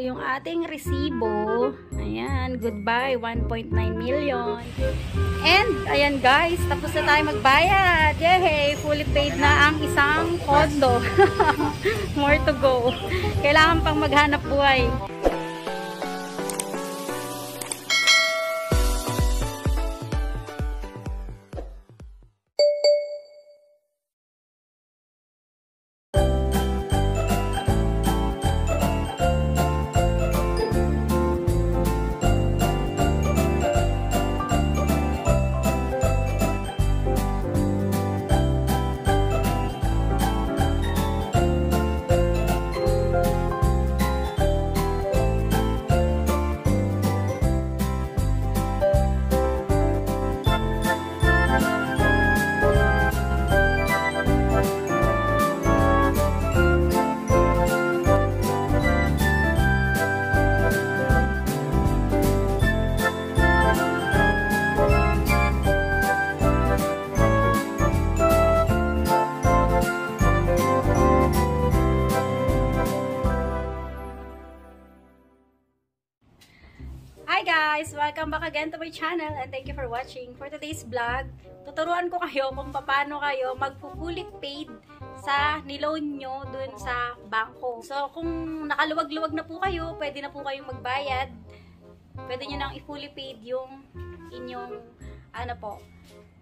Yung ating resibo. Ayan, goodbye, 1.9 million. And, ayan guys, tapos na tayo magbayad. Yay, fully paid na ang isang condo. More to go. Kailangan pang maghanap buhay. Guys! Welcome back again to my channel and thank you for watching. For today's vlog, tuturuan ko kayo kung paano kayo magpupulik paid sa niloan nyo dun sa bangko. So, kung nakaluwag-luwag na po kayo, pwede na po kayong magbayad. Pwede nyo nang i-fully paid yung inyong, ano po,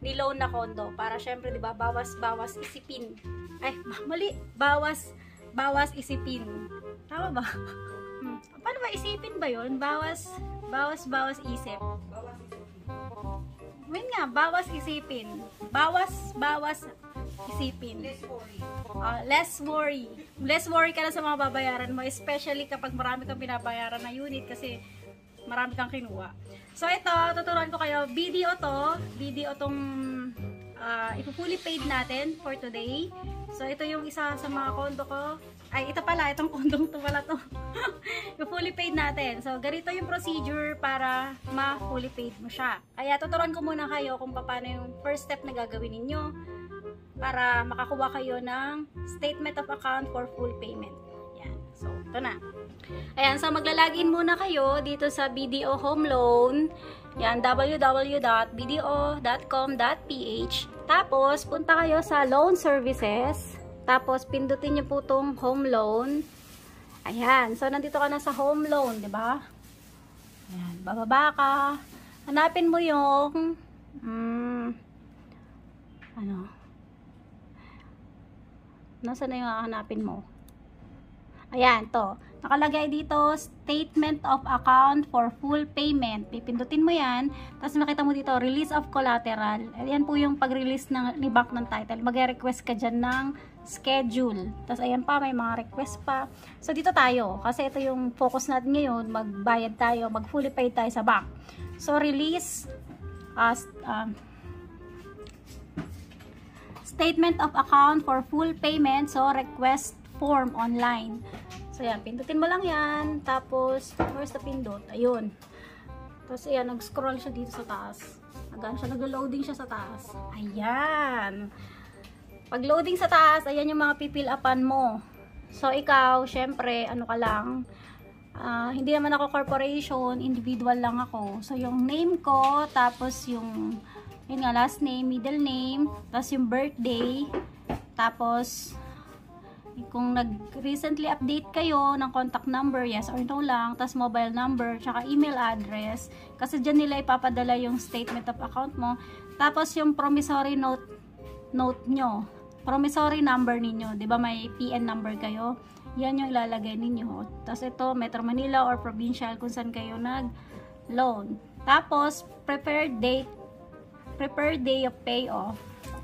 niloan na kondo. Para syempre, di ba, bawas-bawas isipin. Ay, mali! Bawas, bawas isipin. Tama ba? Hmm. Paano ba isipin ba yon? Bawas, bawas, bawas isip. Wait nga, bawas isipin. Bawas, bawas isipin. Less worry. Ah, less worry. Less worry ka na sa mga babayaran mo, especially kapag marami kang binabayaran na unit kasi marami kang kinuha. So ito, tuturuan ko kayo, video to, video tong uh, ipo-fully paid natin for today. So ito yung isa sa mga kondo ko. Ay, ito pala, itong kondong to pala to. ipo-fully paid natin. So ganito yung procedure para ma-fully paid mo siya. Kaya tuturuan ko muna kayo kung paano yung first step na gagawin ninyo para makakuha kayo ng statement of account for full payment. Yan. So, ito na. Ayan, so maglalagin muna kayo dito sa BDO Home Loan. Yan, www.bdo.com.ph Tapos, punta kayo sa Loan Services. Tapos, pindutin nyo po itong Home Loan. Ayan, so nandito ka na sa Home Loan, di ba? Ayan, bababa ka. Hanapin mo yung mm, ano Nasaan na yung hahanapin mo? Ayan, to. Nakalagay dito, statement of account for full payment. Pipindutin mo yan. Tapos makita mo dito, release of collateral. Ayan po yung pag-release ng, ni bank ng title. Mag-request ka dyan ng schedule. Tapos ayan pa, may mga request pa. So dito tayo. Kasi ito yung focus natin ngayon. Magbayad tayo, mag-fully paid tayo sa bank. So release, as, uh, statement of account for full payment. So, request form online. So, yan. Pindutin mo lang yan. Tapos, where's the pindot? Ayun. Tapos, ayan. Nag-scroll siya dito sa taas. Agan siya. Nag-loading siya sa taas. Ayan. Pag loading sa taas, ayan yung mga pipil upan mo. So, ikaw, syempre, ano ka lang, uh, hindi naman ako corporation, individual lang ako. So, yung name ko, tapos yung yun nga, last name, middle name, tapos yung birthday, tapos kung nag-recently update kayo ng contact number, yes or no lang, tapos mobile number, tsaka email address, kasi dyan nila ipapadala yung statement of account mo, tapos yung promissory note, note nyo, promissory number ninyo, di ba may PN number kayo, yan yung ilalagay ninyo. Tapos ito, Metro Manila or provincial kung saan kayo nag-loan. Tapos, prepared date prepared day of payoff.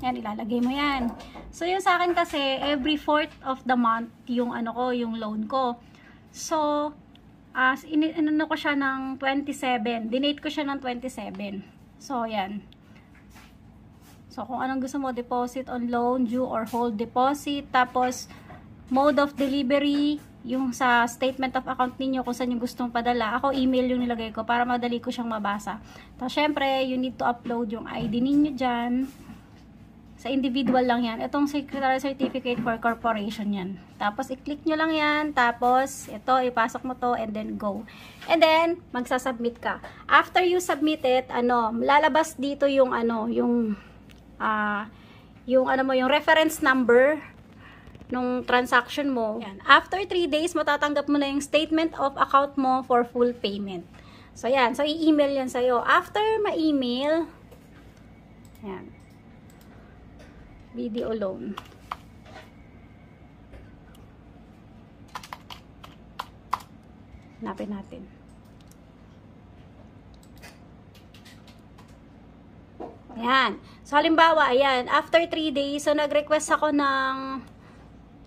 Yan, ilalagay mo yan. So, yung sa akin kasi, every fourth of the month, yung ano ko, yung loan ko. So, as uh, inano ko siya ng 27. Dinate ko siya ng 27. So, yan. So, kung anong gusto mo, deposit on loan, due or hold deposit. Tapos, mode of delivery, yung sa statement of account ninyo kung saan yung gustong padala. Ako, email yung nilagay ko para madali ko siyang mabasa. Tapos, syempre, you need to upload yung ID ninyo dyan. Sa individual lang yan. Itong Secretary Certificate for Corporation yan. Tapos, i-click nyo lang yan. Tapos, ito, ipasok mo to and then go. And then, magsasubmit ka. After you submit it, ano, lalabas dito yung, ano, yung, ah, uh, yung, ano mo, yung reference number nung transaction mo. Yan. After 3 days, matatanggap mo na yung statement of account mo for full payment. So, yan. So, i-email yan sa'yo. After ma-email, yan video loan. Hanapin natin. Ayan. So, halimbawa, ayan, after 3 days, so nag-request ako ng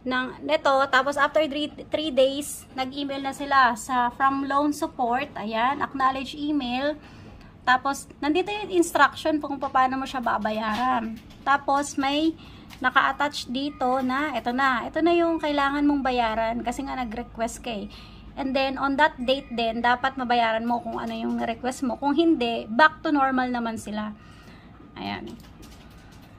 ng neto, tapos after 3 days, nag-email na sila sa from loan support, ayan, acknowledge email, tapos, nandito yung instruction kung paano mo siya babayaran. Tapos, may naka-attach dito na, ito na, ito na yung kailangan mong bayaran kasi nga nag-request kay. And then, on that date din, dapat mabayaran mo kung ano yung request mo. Kung hindi, back to normal naman sila. Ayan.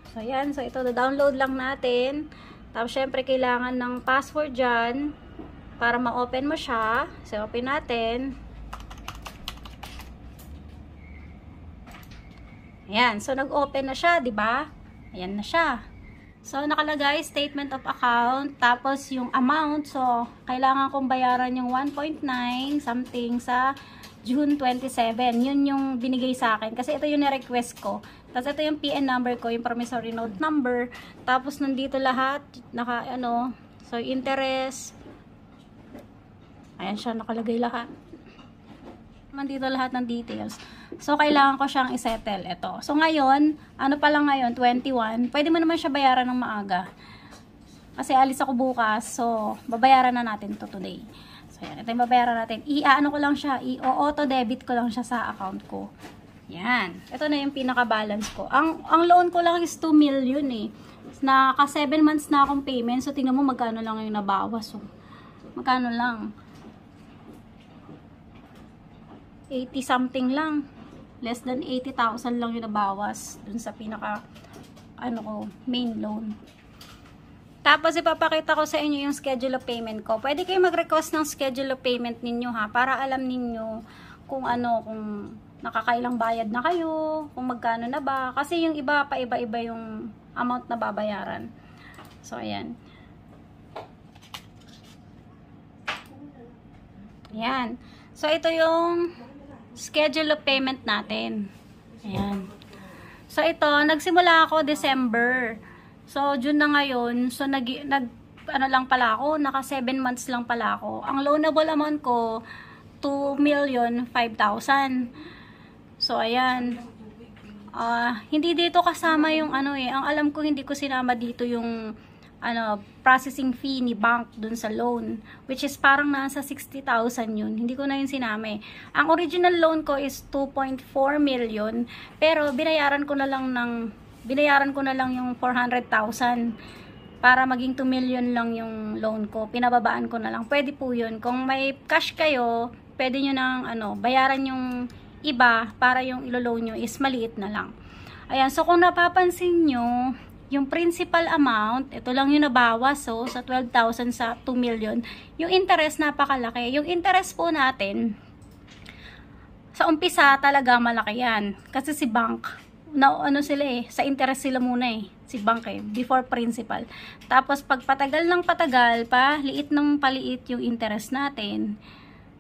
So, ayan. So, ito, download lang natin. Tapos, syempre, kailangan ng password dyan para ma-open mo siya. So, open natin. Ayan, so nag-open na siya, 'di ba? Ayan na siya. So nakalagay statement of account tapos yung amount. So kailangan kong bayaran yung 1.9 something sa June 27. Yun yung binigay sa akin kasi ito yung ni-request ko. Tapos ito yung PN number ko, yung promissory note number. Tapos nandito lahat naka ano, so interest. Ayan siya nakalagay lahat. Nandito lahat ng details. So, kailangan ko siyang isettle. Ito. So, ngayon, ano pa lang ngayon, 21, pwede mo naman siya bayaran ng maaga. Kasi alis ako bukas. So, babayaran na natin to today. So, yan. Ito yung babayaran natin. I-ano ko lang siya. I-auto debit ko lang siya sa account ko. Yan. Ito na yung pinaka-balance ko. Ang, ang loan ko lang is 2 million eh. Naka 7 months na akong payment. So, tingnan mo magkano lang yung nabawas. So, magkano lang. 80 something lang less than 80,000 lang yung nabawas dun sa pinaka ano ko, main loan. Tapos ipapakita ko sa inyo yung schedule of payment ko. Pwede kayo mag-request ng schedule of payment ninyo ha para alam ninyo kung ano, kung nakakailang bayad na kayo, kung magkano na ba. Kasi yung iba pa iba-iba yung amount na babayaran. So ayan. Ayan. So ito yung schedule of payment natin. Ayan. So, ito, nagsimula ako December. So, June na ngayon. So, nag, nag ano lang pala ako, naka 7 months lang pala ako. Ang loanable amount ko, 2,500,000. So, ayan. Uh, hindi dito kasama yung ano eh. Ang alam ko, hindi ko sinama dito yung ano, processing fee ni bank dun sa loan. Which is parang nasa 60,000 yun. Hindi ko na yun sinami. Ang original loan ko is 2.4 million. Pero binayaran ko na lang ng, binayaran ko na lang yung 400,000 para maging 2 million lang yung loan ko. Pinababaan ko na lang. Pwede po yun. Kung may cash kayo, pwede nyo nang ano, bayaran yung iba para yung ilo-loan nyo is maliit na lang. Ayan, so kung napapansin nyo, yung principal amount, ito lang yung nabawas, so sa 12,000 sa 2 million, yung interest napakalaki. Yung interest po natin, sa umpisa talaga malaki yan. Kasi si bank, na ano sila eh, sa interest sila muna eh, si bank eh, before principal. Tapos pag patagal ng patagal pa, liit ng paliit yung interest natin.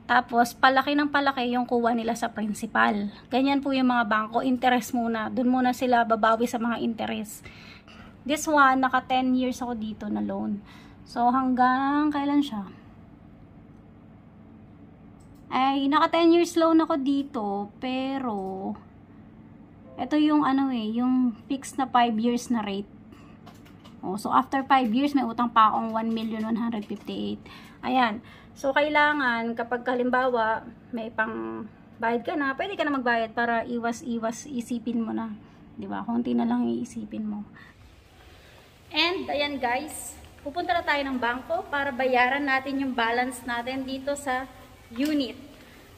Tapos, palaki ng palaki yung kuha nila sa principal. Ganyan po yung mga bangko, interest muna. Doon muna sila babawi sa mga interest. This one, naka 10 years ako dito na loan. So, hanggang kailan siya? Ay, naka 10 years loan ako dito, pero ito yung ano eh, yung fixed na 5 years na rate. Oh, so after 5 years may utang pa akong 1,158. Ayan. So kailangan kapag halimbawa may pang bayad ka na, pwede ka na magbayad para iwas-iwas isipin mo na. 'Di ba? Konti na lang iisipin mo. And, ayan guys, pupunta na tayo ng bangko para bayaran natin yung balance natin dito sa unit.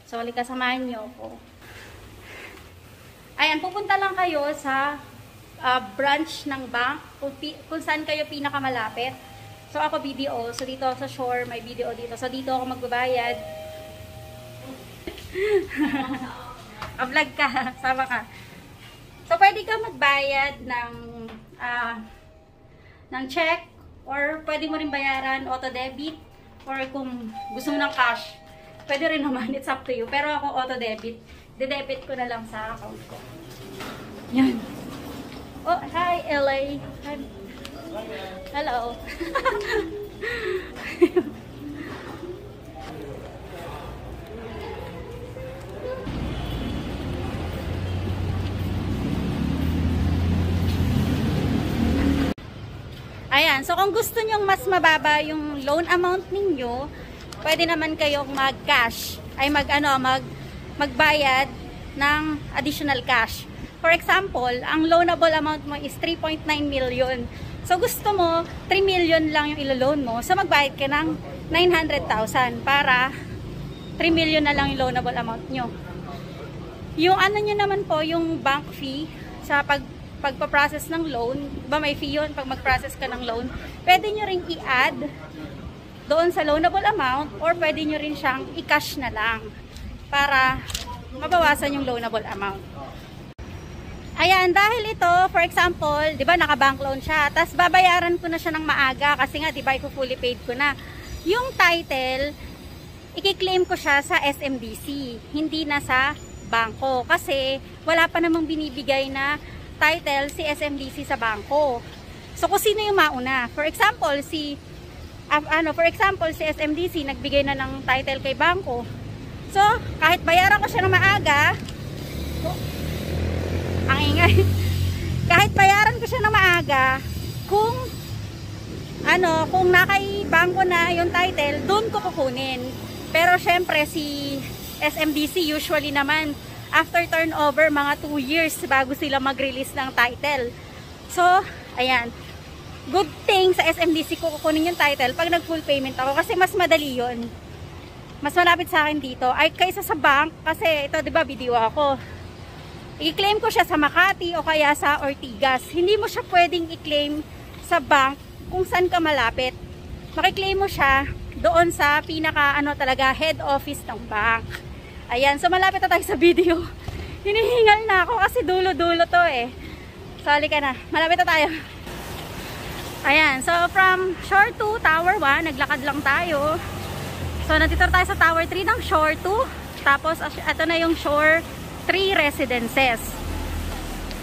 So, halika samahan nyo po. Ayan, pupunta lang kayo sa ah, branch ng bank, kung, kung saan kayo pinakamalapit. So ako BDO, so dito sa shore may BDO dito. So dito ako magbabayad. A-vlog ka, sama ka. So pwede ka magbayad ng ah, ng check or pwede mo rin bayaran auto debit or kung gusto mo ng cash, pwede rin naman, it's up to you. Pero ako auto debit, de-debit ko na lang sa account ko. Yan. Oh, hi LA. Hi. Hello. Ayan, so kung gusto nyong mas mababa yung loan amount ninyo, pwede naman kayong mag-cash, ay mag ano, mag magbayad ng additional cash. For example, ang loanable amount mo is 3.9 million. So gusto mo 3 million lang yung ilo-loan mo. So magbayad ka ng 900,000 para 3 million na lang yung loanable amount nyo. Yung ano nyo naman po, yung bank fee sa pag pagpa-process ng loan, ba may fee yun pag mag-process ka ng loan, pwede nyo ring i-add doon sa loanable amount or pwede nyo rin siyang i-cash na lang para mabawasan yung loanable amount. Ayan, dahil ito, for example, di ba naka-bank loan siya, tapos babayaran ko na siya ng maaga kasi nga, di ba, fully paid ko na. Yung title, ikiklaim ko siya sa SMDC, hindi na sa bangko. Kasi wala pa namang binibigay na title si SMDC sa bangko. So kung sino yung mauna. For example, si uh, ano, for example, si SMDC nagbigay na ng title kay bangko. So, kahit bayaran ko siya ng maaga, oh, ang ingay. kahit bayaran ko siya ng maaga, kung ano, kung nakay bangko na yung title, doon ko kukunin. Pero syempre si SMDC usually naman after turnover, mga 2 years bago sila mag-release ng title. So, ayan. Good thing sa SMDC ko kukunin yung title pag nag-full payment ako kasi mas madali yon Mas malapit sa akin dito. Ay, kaysa sa bank, kasi ito, di ba, video ako. I-claim ko siya sa Makati o kaya sa Ortigas. Hindi mo siya pwedeng i-claim sa bank kung saan ka malapit. Makiklaim mo siya doon sa pinaka, ano talaga, head office ng bank. Ayan, so malapit na tayo sa video. Hinihingal na ako kasi dulo-dulo to eh. So, ka na. Malapit na tayo. Ayan, so from shore 2, tower 1, naglakad lang tayo. So, nandito tayo sa tower 3 ng shore 2. Tapos, ito na yung shore 3 residences.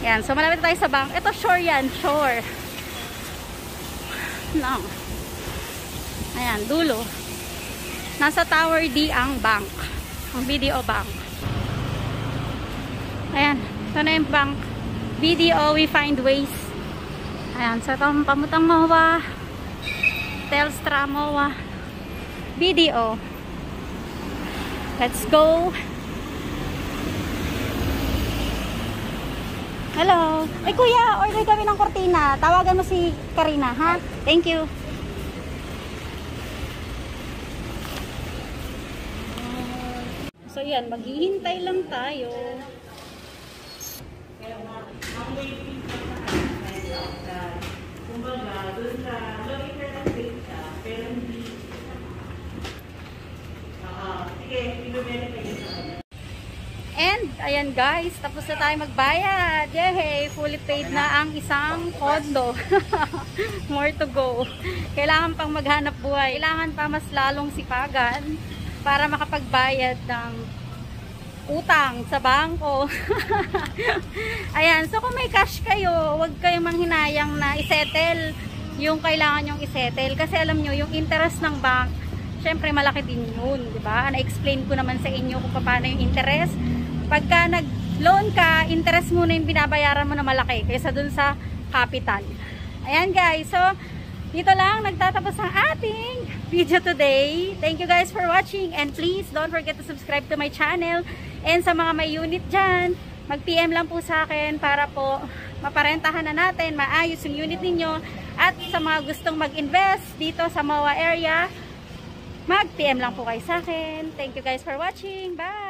Ayan, so malapit na tayo sa bank. Ito shore yan, shore. No. Ayan, dulo. Nasa tower D ang bank ang video bank. Ayan ito na yung bank. Video we find ways. Ayan sa itong pamutang mowa telstra mowa video let's go. Hello. Ay kuya order kami ng kortina. Tawagan mo si Karina ha? Thank you So yan, maghihintay lang tayo. And, ayan guys, tapos na tayo magbayad. Yay! Fully paid na ang isang kondo. More to go. Kailangan pang maghanap buhay. Kailangan pa mas lalong sipagan para makapagbayad ng utang sa bangko. Ayan, so kung may cash kayo, huwag kayong manghinayang na isettle yung kailangan yung isettle. Kasi alam nyo, yung interest ng bank, syempre malaki din yun, di ba? Na-explain ko naman sa inyo kung paano yung interest. Pagka nag-loan ka, interest muna yung binabayaran mo na malaki kaysa dun sa capital. Ayan guys, so dito lang nagtatapos ang ating video today. Thank you guys for watching and please don't forget to subscribe to my channel and sa mga may unit dyan, mag-PM lang po sa akin para po maparentahan na natin, maayos yung unit ninyo at sa mga gustong mag-invest dito sa MOA area, mag-PM lang po kayo sa akin. Thank you guys for watching. Bye!